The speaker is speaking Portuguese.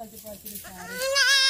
Pode, pode, pode.